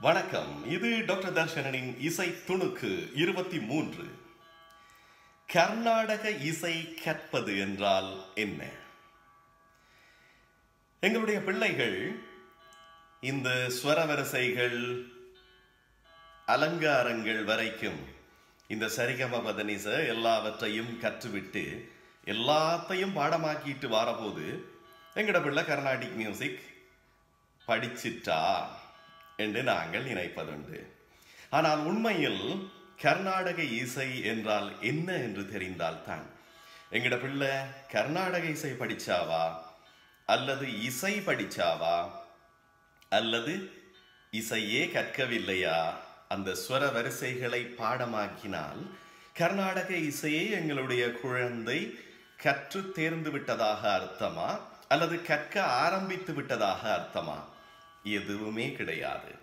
வணக்கம். இது டாக்டர் தர்ஷனனின் இசை துணுக்கு இருபத்தி மூன்று. கர்நாடக இசை கற்பது என்றால் என்ன? எங்களுடைய பிள்ளைகள் இந்த ஸ்வர வரிசைகள் அலங்காரங்கள் வரைக்கும் இந்த சரிகம பதனிச எல்லாவற்றையும் கற்றுவிட்டு எல்லாத்தையும் பாடமாக்கிட்டு வரபோது எங்களோட பிள்ளை கர்நாடிக் மியூசிக் படிச்சிட்டா? என்று நாங்கள் நினைப்பதுண்டு ஆனால் உண்மையில் கர்நாடக இசை என்றால் என்ன என்று தெரிந்தால்தான். எங்கட பிள்ளை கர்நாடக இசை படிச்சாவா? அல்லது இசை படிச்சாவா? அல்லது இசையே கற்கவில்லையா? அந்த ஸ்வர வரிசைகளை பாடமாக்கினால் கர்நாடக இசையை எங்களுடைய குழந்தை கற்று தேர்ந்து விட்டதாக அர்த்தமா? அல்லது கற்க ஆரம்பித்து விட்டதாக அர்த்தமா? எதுவுமே கிடையாது.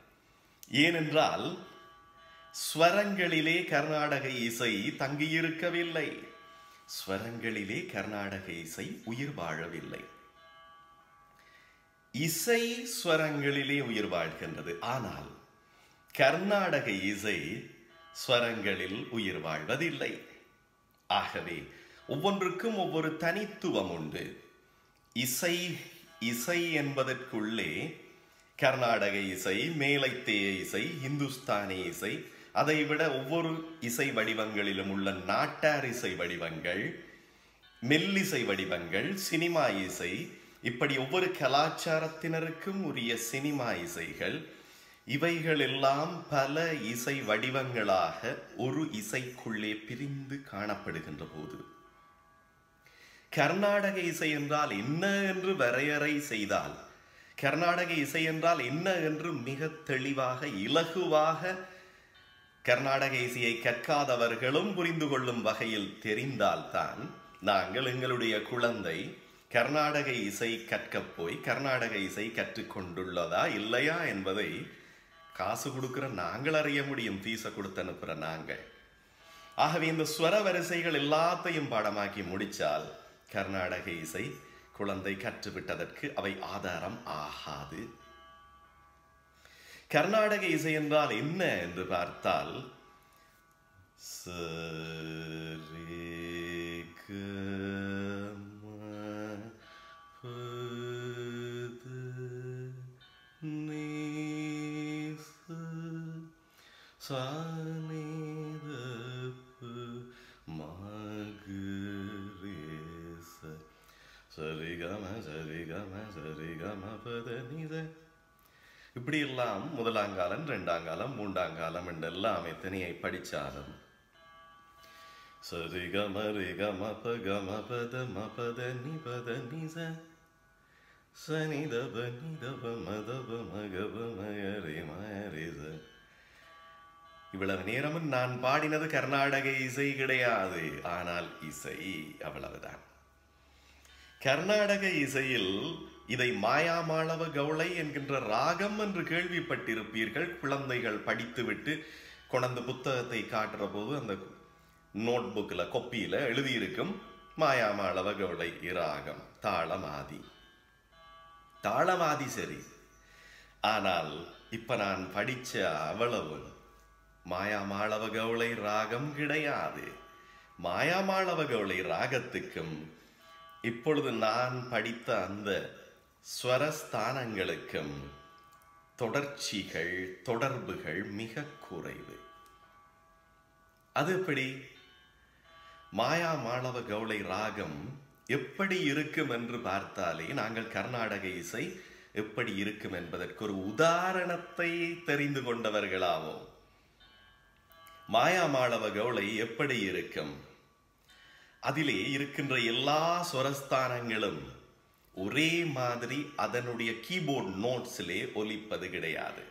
ஏனென்றால் ஸ்வரங்களிலே கர்நாடக இசை தங்கியிருக்கவில்லை. ஸ்வரங்களிலே கர்நாடக இசை உயிர் வாழவில்லை. இசை ஸ்வரங்களிலே உயிர் வாழ்கின்றது. ஆனால் கர்நாடக இசை ஸ்வரங்களில் உயிர் வாழ்வதில்லை. ஆகவே ஒவ்வொன்றுக்கும் ஒவ்வொரு தனித்துவம் உண்டு. இசை இசை என்பதற்குள்ளே கர்நாடக இசை மேலைத்தேய இசை இந்துஸ்தானி இசை. அதைவிட ஒவ்வொரு இசை வடிவங்களிலும் உள்ள நாட்டார் இசை வடிவங்கள் மெல்லிசை வடிவங்கள் சினிமா இசை. இப்படி ஒவ்வொரு கலாச்சாரத்தினருக்கும் உரிய சினிமா இசைகள். இவைகள் எல்லாம் பல இசை வடிவங்களாக ஒரு இசைக்குள்ளே பிரிந்து காணப்படுகின்ற போது. கர்நாடக இசை என்றால் என்ன என்று வரையறை செய்தால் கர்நாடக இசை என்றால் என்ன என்று மிக தெளிவாக இலகுவாக கர்நாடக இசையை கற்காதவர்களும் புரிந்து கொள்ளும் வகையில் தெரிந்தால்தான் நாங்கள் எங்களுடைய குழந்தை கர்நாடக இசை கற்கப் போய் கர்நாடக இசை கற்றுக்கொண்டுள்ளதா இல்லையா என்பதை காசு கொடுக்குற நாங்கள் அறிய முடியும் ஃபீஸை கொடுத்து அனுப்புகிற நாங்கள். ஆகவே இந்த ஸ்வர வரிசைகள் எல்லாத்தையும் பாடமாக்கி முடிச்சால் கர்நாடக இசை குழந்தை கற்றுவிட்டதற்கு அவை ஆதாரம் ஆகாது. கர்நாடக இசை என்றால் என்ன என்று பார்த்தால் சரிகம சரி கம பத நித இப்படியெல்லாம் முதலாங்காலம் ரெண்டாங்காலம் மூன்றாங்காலம் என்றெல்லாம் எத்தனையை படிச்சாலும். கம ப கம பத மபத நிபத நிச சனிதப நிதப மதப மகப ரி ச. இவ்வளவு நேரமும் நான் பாடினது கர்நாடக இசை கிடையாது. ஆனால் இசை அவ்வளவுதான். கர்நாடக இசையில் இதை மாயாமாளவ கவுளை என்கின்ற ராகம் என்று கேள்விப்பட்டிருப்பீர்கள். குழந்தைகள் படித்துவிட்டு கொண்டு புத்தகத்தை காட்டுற போது அந்த நோட் புக்கில் கொப்பியில் எழுதியிருக்கும் மாயாமாளவ கவுளை ராகம் தாளமாதி. தாளமாதி சரி. ஆனால் இப்ப நான் படிச்ச அவ்வளவு மாயாமாளவ கவுளை ராகம் கிடையாது. மாயாமாளவ கவுளை ராகத்துக்கும் இப்பொழுது நான் படித்த அந்த ஸ்வரஸ்தானங்களுக்கும் தொடர்ச்சிகள் தொடர்புகள் மிக குறைவு. அது எப்படி? மாயா மாணவ கவுளை ராகம் எப்படி இருக்கும் என்று பார்த்தாலே நாங்கள் கர்நாடக இசை எப்படி இருக்கும் என்பதற்கு ஒரு உதாரணத்தை தெரிந்து கொண்டவர்களாவோம். மாயாமாளவ கவுளை எப்படி இருக்கும்? அதிலே இருக்கின்ற எல்லா சொரஸ்தானங்களும் ஒரே மாதிரி அதனுடைய கீபோர்ட் நோட்ஸிலே ஒலிப்பது கிடையாது.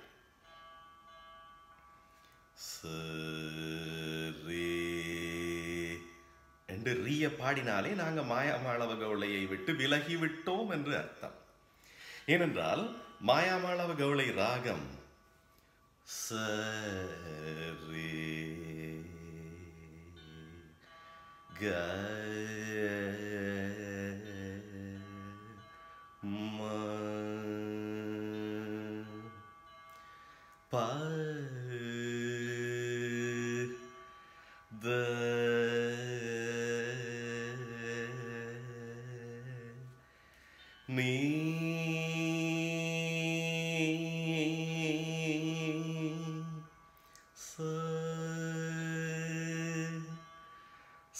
என்று ரீய பாடினாலே நாங்க மாயாமாளவ கவுளையை விட்டு விலகி விட்டோம் என்று அர்த்தம். ஏனென்றால் மாயாமாளவ கவுளை ராகம் சரி க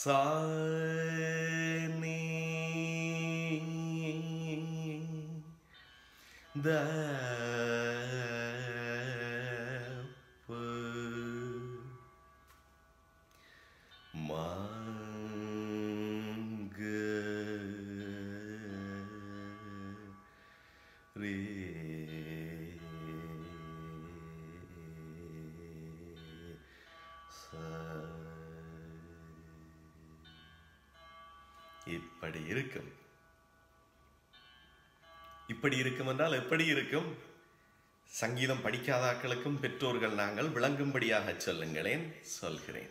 சா நீ இருக்கும். இப்படி இருக்கும் என்றால் எப்படி இருக்கும்? சங்கீதம் படிக்காதாக்களுக்கும் பெற்றோர்கள் நாங்கள் விளங்கும்படியாக சொல்லுங்களேன் சொல்கிறேன்.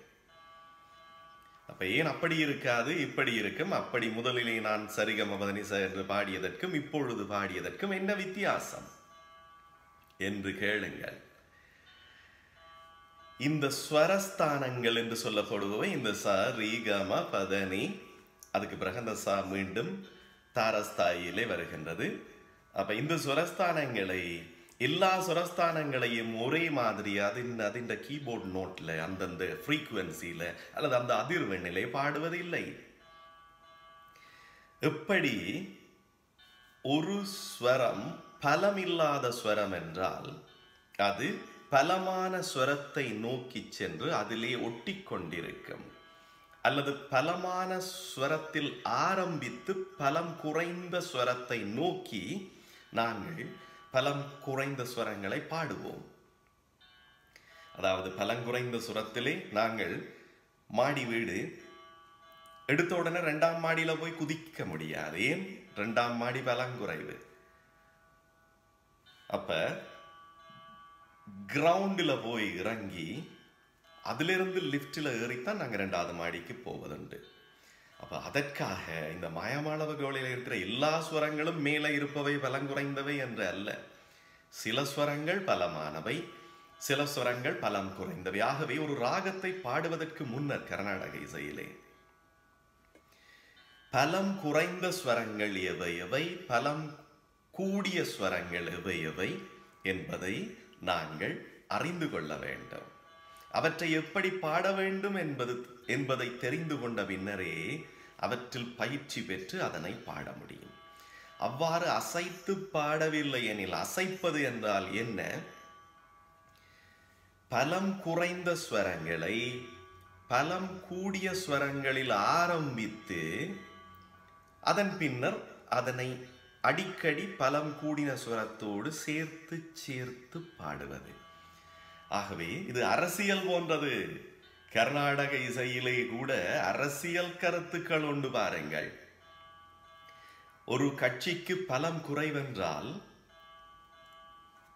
அப்ப ஏன் அப்படி இருக்காது? இப்படி இருக்கும். அப்படி முதலிலே நான் சரிகம பதனிச என்று பாடியதற்கும் இப்பொழுது பாடியதற்கும் என்ன வித்தியாசம்? என்று கேளுங்கள். இந்த ஸ்வரஸ்தானங்கள் என்று சொல்லப்படுபவை இந்த ச ரீகம பதனி அதுக்கு பிறகு அந்த மீண்டும் தாரஸ்தாயிலே வருகின்றது. அப்போ இந்த சுரஸ்தானங்களை எல்லா சுரஸ்தானங்களையும் ஒரே மாதிரி அது அதின் கீபோர்ட் நோட்டில் அந்தந்த ஃப்ரீக்குவென்சியில் அல்லது அந்த அதிர்வெண்ணிலே பாடுவதில்லை. எப்படி? ஒரு ஸ்வரம் பலமில்லாத ஸ்வரம் என்றால் அது பலமான ஸ்வரத்தை நோக்கி சென்று அதிலே ஒட்டி கொண்டிருக்கும் அல்லது பலமான ஸ்வரத்தில் ஆரம்பித்து பலம் குறைந்த ஸ்வரத்தை நோக்கி நாங்கள் பலம் குறைந்த ஸ்வரங்களை பாடுவோம். அதாவது பலங்குறைந்த சுரத்திலே நாங்கள் மாடி வீடு எடுத்த உடனே ரெண்டாம் மாடியில் போய் குதிக்க முடியாது. ஏன்? ரெண்டாம் மாடி பலங்குறைவு அப்ப கிரவுண்டில் போய் இறங்கி அதிலிருந்து லிஃப்டில் ஏறித்தான் நாங்கள் ரெண்டாவது மாடிக்கு போவதுண்டு. அப்போ அதற்காக இந்த மாயமாளவ கோலையில் இருக்கிற எல்லா ஸ்வரங்களும் மேலே இருப்பவை பலங்குறைந்தவை என்று அல்ல. சில ஸ்வரங்கள் பலமானவை சில ஸ்வரங்கள் பலம் குறைந்தவை. ஆகவே ஒரு ராகத்தை பாடுவதற்கு முன்னர் கர்நாடக இசையிலே. பலம் குறைந்த ஸ்வரங்கள் எவை எவை பலம் கூடிய ஸ்வரங்கள் எவை எவை என்பதை நாங்கள் அறிந்து கொள்ள வேண்டும். அவற்றை எப்படி பாட வேண்டும் என்பது என்பதை தெரிந்து கொண்ட பின்னரே அவற்றில் பயிற்சி பெற்று அதனை பாட முடியும். அவ்வாறு அசைத்து பாடவில்லை எனில் அசைப்பது என்றால் என்ன? பலம் குறைந்த ஸ்வரங்களை பலம் கூடிய ஸ்வரங்களில் ஆரம்பித்து அதன் பின்னர் அதனை அடிக்கடி பலம் கூடின ஸ்வரத்தோடு சேர்த்து சேர்த்து பாடுவது. ஆகவே இது அரசியல் போன்றது. கர்நாடக இசையிலே கூட அரசியல் கருத்துக்கள் உண்டு பாருங்கள். ஒரு கட்சிக்கு பலம் குறைவென்றால்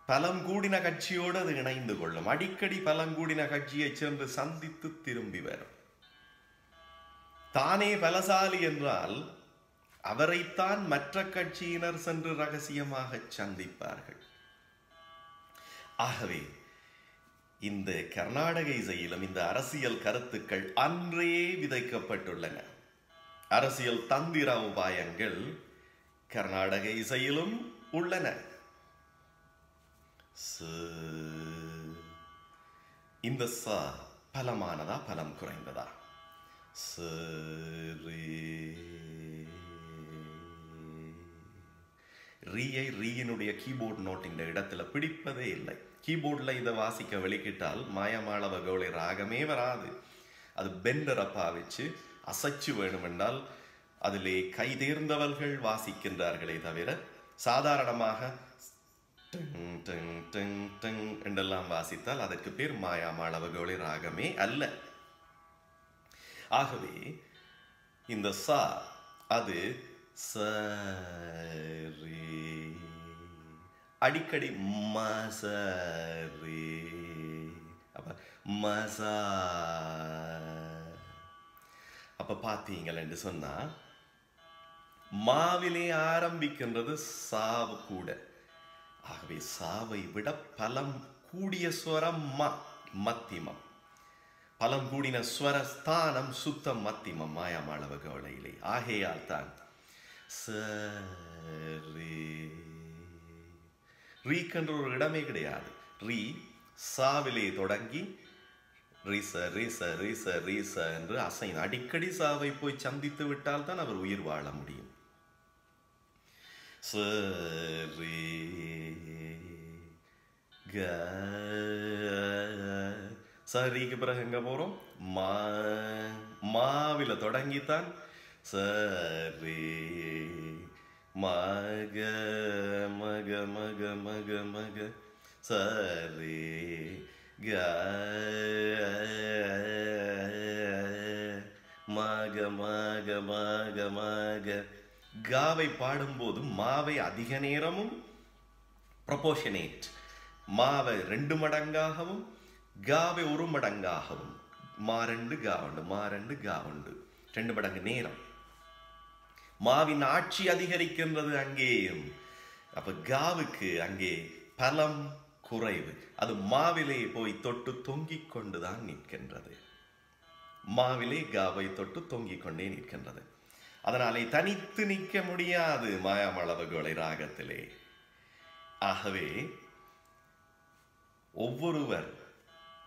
பலம் கூடின கட்சியோடு அது இணைந்து கொள்ளும். அடிக்கடி பலம் கூடின கட்சியை சென்று சந்தித்து திரும்பி வரும். தானே பலசாலி என்றால் அவரைத்தான் மற்ற கட்சியினர் சென்று ரகசியமாக சந்திப்பார்கள். ஆகவே இந்த கர்நாடக இசையிலும் இந்த அரசியல் கருத்துக்கள் அன்றே விதைக்கப்பட்டுள்ளன. அரசியல் தந்திர உபாயங்கள் கர்நாடக இசையிலும் உள்ளன. இந்த ச பலமானதா? பலம் குறைந்ததா? ரீயை ரீயினுடைய கீபோர்ட் நோட் இந்த இடத்துல பிடிப்பதே இல்லை. கீபோர்டில் இதை வாசிக்க வெளிக்கிட்டால் மாயமாளவ கவுளை ராகமே வராது. அது பெண்டரை பாவிச்சு அசைச்சு வேணுமென்றால் அதிலே கைதேர்ந்தவர்கள் வாசிக்கின்றார்களே தவிர சாதாரணமாக டங் டங் டங் டங் என்றெல்லாம் வாசித்தால் அதற்கு பேர் மாயாமாளவ கௌளை ராகமே அல்ல. ஆகவே இந்த சா அது சரி. அடிக்கடி மசரி. அப்ப மசா. அப்ப பார்த்தீங்களேன்னு சொன்னா மாவிலே ஆரம்பிக்கின்றது சாவு கூட. ஆகவே சாவை விட பலம் கூடிய ஸ்வரம் ம மத்திமம். பலம் கூடின ஸ்வரஸ்தானம் சுத்தம் மத்திமம். மாயாமாளவ கவலையிலே. ஆகையால் தான் சரி. ரீக்கென்ற ஒரு இடமே கிடையாது. ரீ சாவிலே தொடங்கி ரீச ரீச ரீச ரீச என்று அசைன் அடிக்கடி சாவை போய் சந்தித்து விட்டால் தான் அவர் உயிர் வாழ முடியும். சரி. க சரிக்கு பிறகு எங்க போறோம்? மா மாவில தொடங்கித்தான் சரி. மக மக மக மக மக. சரி. க மக மக மக மக. காவை பாடும்போது மாவை அதிக நேரமும் ப்ரொபோஷனேட் மாவை ரெண்டு மடங்காகவும் காவை ஒரு மடங்காகவும். மாரண்டு காவண்டு மாரண்டு காவண்டு ரெண்டு மடங்கு நேரம். மாவின் ஆட்சி அதிகரிக்கின்றது அங்கேயும். அப்ப காவுக்கு அங்கே பலம் குறைவு. அது மாவிலே போய் தொட்டு தொங்கிக் கொண்டுதான் நிற்கின்றது. மாவிலே காவை தொட்டு தொங்கிக் கொண்டே நிற்கின்றது. அதனாலே தனித்து நிற்க முடியாது மாயாமளவுகளை ராகத்திலே. ஆகவே ஒவ்வொருவர்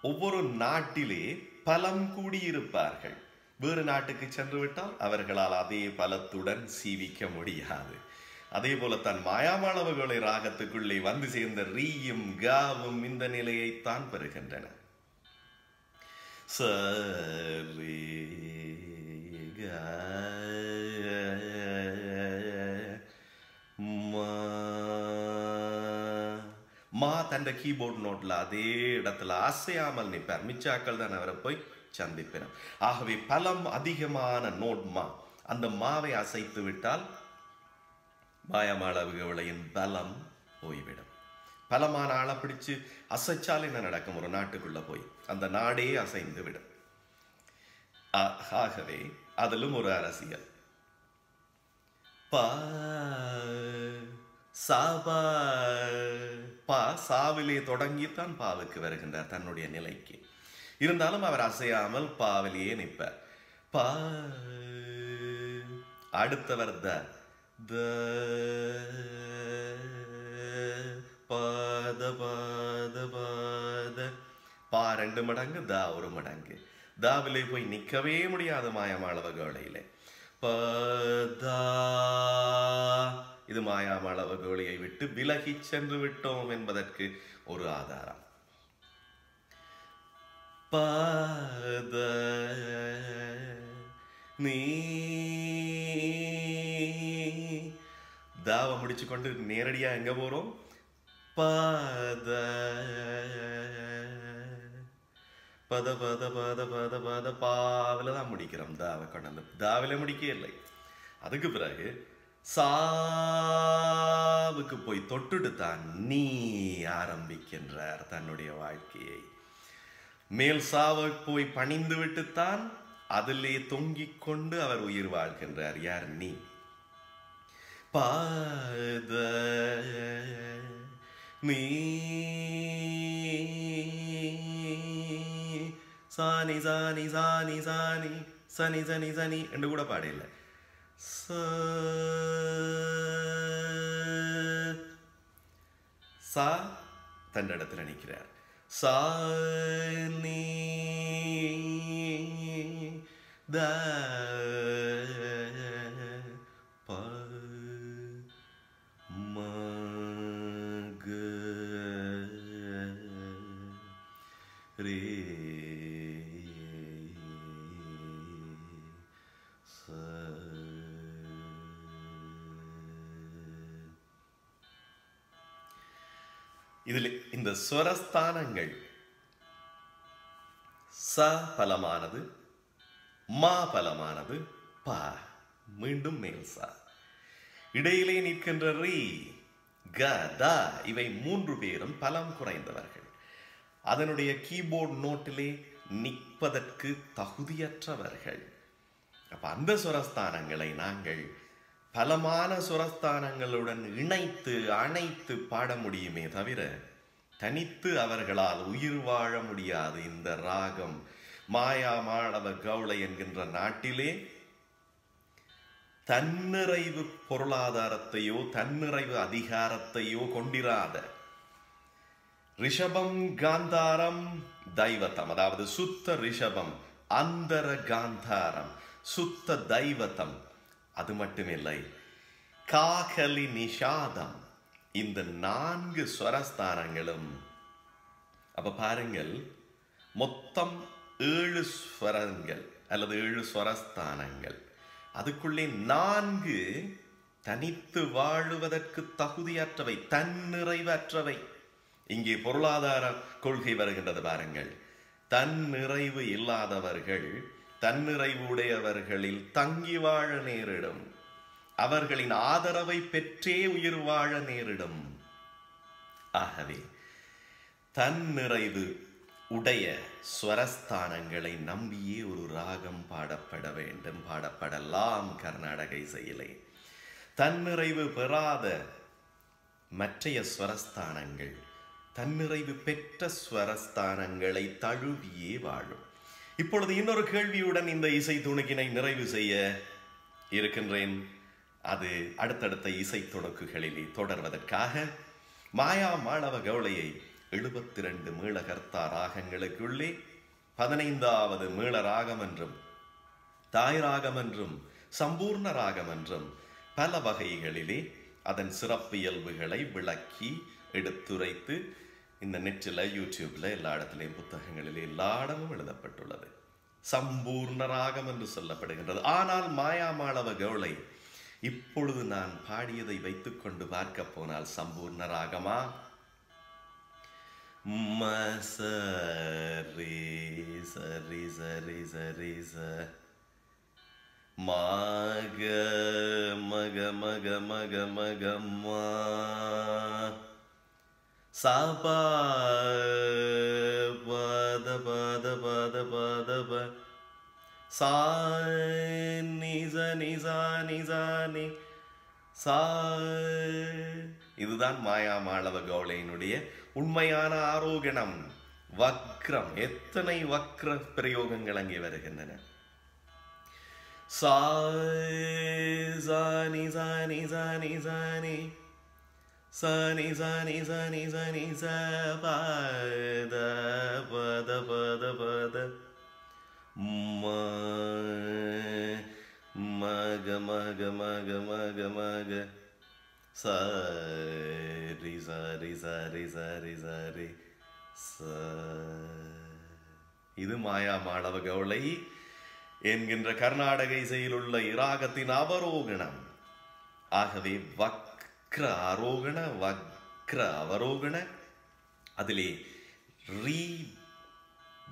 ஒவ்வொரு நாட்டிலே பலம் கூடியிருப்பார்கள். வேறு நாட்டுக்கு சென்று விட்டால் அவர்களால் அதே பலத்துடன் சீவிக்க முடியாது. அதே போல தன் மாயாமாளவர்களை ராகத்துக்குள்ளே வந்து சேர்ந்த ரீயும் காவும் இந்த நிலையைத்தான் பெறுகின்றன. சரி மா மா தந்த கீபோர்ட் நோட்ல அதே இடத்துல அசையாமல் நிற்பார் மிச்சாக்கள் தான் அவரை போய் சந்திப்பினர் ஆகவே பலம் அதிகமான நோட் மா. அந்த மாவை அசைத்து விட்டால் மாயமாளவுகளின் பலம் போய்விடும். பலமான ஆளை பிடிச்சு அசைச்சால் என்ன நடக்கும்? ஒரு நாட்டுக்குள்ள போய் அந்த நாடே அசைந்து விடும். ஆகவே அதிலும் ஒரு அரசியல். பா சாபா பா சாவிலே தொடங்கித்தான் பாவுக்கு வருகின்றார் தன்னுடைய நிலைக்கு. இருந்தாலும் அவர் அசையாமல் பாவிலேயே நிற்பார். பா அடுத்தவர் த த பாத பாத பாத பா ரெண்டு மடங்கு தா ஒரு மடங்கு. தாவிலே போய் நிற்கவே முடியாது மாயமாளவ கோளையிலே பதா இது மாயாமளவ கோழியை விட்டு விலகி சென்று விட்டோம் என்பதற்கு ஒரு ஆதாரம். பாத நீ தாவ முடிச்சு கொண்டு நேரடியா எங்க போறோம் பாத பத பத பத பத பத பாவில தான் முடிக்கிறோம் தாவை கொண்டு தாவில் தாவில முடிக்க இல்லை அதுக்கு பிறகு சாவுக்கு போய் தொட்டுட்டு தான் நீ ஆரம்பிக்கின்றார் தன்னுடைய வாழ்க்கையை மேல் சாவை போய் பணிந்து விட்டுத்தான் அதிலே தொங்கிக் கொண்டு அவர் உயிர் வாழ்கின்றார். யார் நீ? பாத நீ சானி சானி சானி சானி சனி சனி சனி என்று கூட பாடையில சா தன்னிடத்தில் நிற்கிறார். சா நீ த இதில் இந்த ஸ்வரஸ்தானங்கள் ச பலமானது மா பலமானது ப. மீண்டும் மேல் சா. இடையிலே நிற்கின்ற ரீ க த இவை மூன்று பேரும் பலம் குறைந்தவர்கள். அதனுடைய கீபோர்ட் நோட்டிலே நிற்பதற்கு தகுதியற்றவர்கள். அப்ப அந்த சுரஸ்தானங்களை நாங்கள் பலமான சுரஸ்தானங்களுடன் இணைத்து அணைத்து பாட முடியுமே தவிர தனித்து அவர்களால் உயிர் வாழ முடியாது இந்த ராகம். மாயா மாளவ கவுளை என்கின்ற நாட்டிலே தன்னிறைவு பொருளாதாரத்தையோ தன்னிறைவு அதிகாரத்தையோ கொண்டிராத ரிஷபம் காந்தாரம் தைவத்தம். அதாவது சுத்த ரிஷபம் அந்தர காந்தாரம் சுத்த தைவத்தம். அது மட்டுமில்லை. காகலி நிஷாதம். இந்த நான்கு ஸ்வரஸ்தானங்களும் அப்ப பாருங்கள் மொத்தம் ஏழு ஸ்வரங்கள் அல்லது ஏழு ஸ்வரஸ்தானங்கள். அதுக்குள்ளே நான்கு தனித்து வாழுவதற்கு தகுதியற்றவை தன்னிறைவற்றவை. இங்கே பொருளாதார கொள்கை வருகின்றது பாருங்கள். தன்னிறைவு இல்லாதவர்கள் தன்னிறைவு உடையவர்களில் தங்கி வாழ நேரிடும். அவர்களின் ஆதரவை பெற்றே உயிர் வாழ நேரிடும். ஆகவே தன்னிறைவு உடைய ஸ்வரஸ்தானங்களை நம்பியே ஒரு ராகம் பாடப்பட வேண்டும் பாடப்படலாம் கர்நாடக இசையிலே. தன்னிறைவு பெறாத மற்றைய ஸ்வரஸ்தானங்கள் தன்னிறைவு பெற்ற ஸ்வரஸ்தானங்களை தழுவியே வாழும். இப்பொழுது இன்னொரு கேள்வியுடன் இந்த இசை துணுக்கினை நிறைவு செய்ய இருக்கின்றேன். அது அடுத்தடுத்த இசை துணுக்குகளிலே தொடர்வதற்காக மாயா மாணவ கவுளையை எழுபத்தி ரெண்டு மீளகர்த்தா ராகங்களுக்குள்ளே பதினைந்தாவது மீள ராகம் என்றும் தாய் ராகம் என்றும் சம்பூர்ண ராகம் என்றும் பல வகைகளிலே அதன் சிறப்பியல்புகளை விளக்கி எடுத்துரைத்து இந்த நெட்டில் யூடியூப்ல எல்லா இடத்துலையும் புத்தகங்களில் எல்லா இடமும் எழுதப்பட்டுள்ளது சம்பூர்ண ராகம் என்று சொல்லப்படுகின்றது ஆனால் மாயாமாளவ கவுளை இப்பொழுது நான் பாடியதை வைத்துக்கொண்டு பார்க்க போனால் சம்பூர்ண ராகமா சரி சரி சரி சரி ச மாக மக மக மக மக மா சாபா பத பத பத ப சா நிச நிசா நிசா நி சா இதுதான் மாயா மாளவ கவுளையினுடைய உண்மையான ஆரோகணம் வக்ரம். எத்தனை வக்ர பிரயோகங்கள் அங்கே வருகின்றன? சா சானி சானி சானி சானி சனி சனி சனி சனி ச பத பத பத பத ம மக மக மக மக மக சரி சரி சரி சரி சரி. ச இது மாயா மாளவ கவுளை என்கின்ற கர்நாடக இசையில் உள்ள இராகத்தின் அவரோகணம். ஆகவே வக் வக்ர ஆரோகண வக்ர அவரோகண. அதிலே ரீ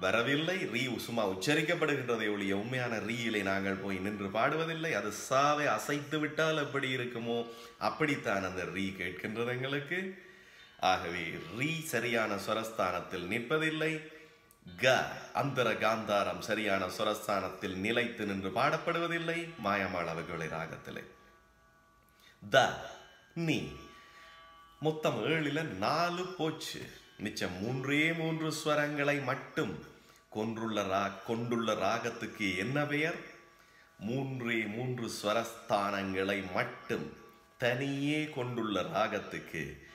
வரவில்லை ரீ சும்மா உச்சரிக்கப்படுகின்றதை ஒழிய உண்மையான ரீயிலே நாங்கள் போய் நின்று பாடுவதில்லை. அது சாவை அசைத்து விட்டால் எப்படி இருக்குமோ அப்படித்தான் அந்த ரீ கேட்கின்றது எங்களுக்கு. ஆகவே ரீ சரியான சுரஸ்தானத்தில் நிற்பதில்லை. க அந்தர காந்தாரம் சரியான சுரஸ்தானத்தில் நிலைத்து நின்று பாடப்படுவதில்லை. மாயமாளவர்களை ராகத்திலே. த நீ. மொத்தம் ஏழில் நாலு போச்சு. மிச்சம் மூன்றே மூன்று ஸ்வரங்களை மட்டும் கொன்றுள்ள ரா கொண்டுள்ள ராகத்துக்கு என்ன பெயர்? மூன்றே மூன்று ஸ்வரஸ்தானங்களை மட்டும் தனியே கொண்டுள்ள ராகத்துக்கு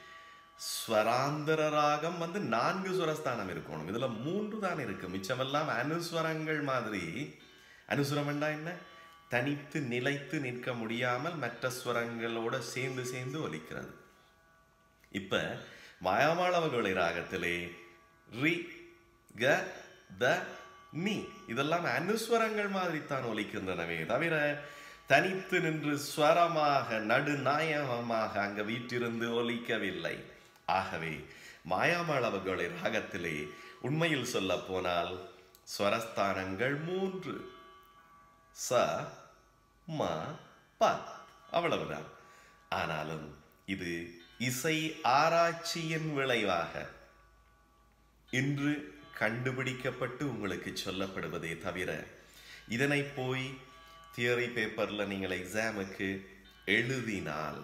ஸ்வராந்தர ராகம் வந்து நான்கு சுரஸ்தானம் இருக்கணும். இதில் மூன்று தான் இருக்கு. மிச்சமெல்லாம் அனுஸ்வரங்கள் மாதிரி. அனுஸ்வரம் என்ன? தனித்து நிலைத்து நிற்க முடியாமல் மற்ற ஸ்வரங்களோட சேர்ந்து சேர்ந்து ஒலிக்கிறது. இப்ப மாயாமாளவர்களை ராகத்திலே ரி க த நீ இதெல்லாம் அனுஸ்வரங்கள் மாதிரி தான் ஒலிக்கின்றனவே தவிர தனித்து நின்று ஸ்வரமாக நடுநாயகமாக அங்க வீட்டிருந்து ஒலிக்கவில்லை. ஆகவே மாயாமாளவர்களை ராகத்திலே உண்மையில் சொல்ல போனால் ஸ்வரஸ்தானங்கள் மூன்று. ச மா பா அவ்வளவுதான். ஆனாலும் இது இசை ஆராய்ச்சியின் விளைவாக. இன்று கண்டுபிடிக்கப்பட்டு உங்களுக்கு சொல்லப்படுவதே தவிர இதனை போய் தியரி பேப்பரில் நீங்கள் எக்ஸாமுக்கு எழுதினால்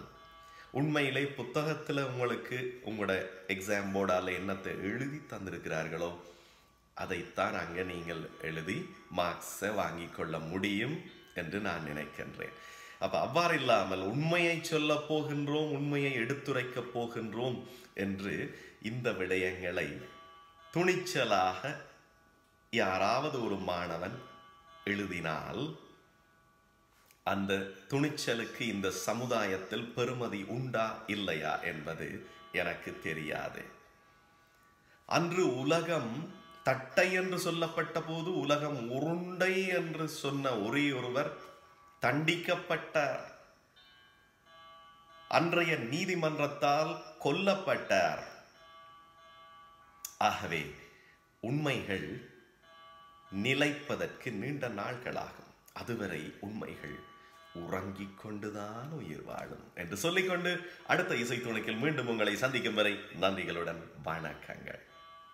உண்மையிலே புத்தகத்தில் உங்களுக்கு உங்களோட எக்ஸாம் போர்டால் என்னத்தை எழுதி தந்திருக்கிறார்களோ அதைத்தான் அங்கே நீங்கள் எழுதி மார்க்ஸை வாங்கி கொள்ள முடியும். என்று நான் நினைக்கின்றேன். அப்ப அவ்வாறு இல்லாமல் உண்மையை சொல்ல போகின்றோம் உண்மையை எடுத்துரைக்கப் போகின்றோம் என்று இந்த விடயங்களை துணிச்சலாக யாராவது ஒரு மாணவன் எழுதினால் அந்த துணிச்சலுக்கு இந்த சமுதாயத்தில் பெருமதி உண்டா இல்லையா என்பது எனக்கு தெரியாது. அன்று உலகம் தட்டை என்று சொல்லப்பட்ட போது உலகம் உருண்டை என்று சொன்ன ஒரே ஒருவர் தண்டிக்கப்பட்டார். அன்றைய நீதிமன்றத்தால் கொல்லப்பட்டார். ஆகவே உண்மைகள் நிலைப்பதற்கு நீண்ட நாள்களாகும் அதுவரை உண்மைகள் உறங்கிக் கொண்டுதான் உயிர் வாழும் என்று சொல்லிக்கொண்டு அடுத்த இசை துணைக்கில் மீண்டும் உங்களை சந்திக்கும் வரை நன்றிகளுடன் வணக்கங்கள்.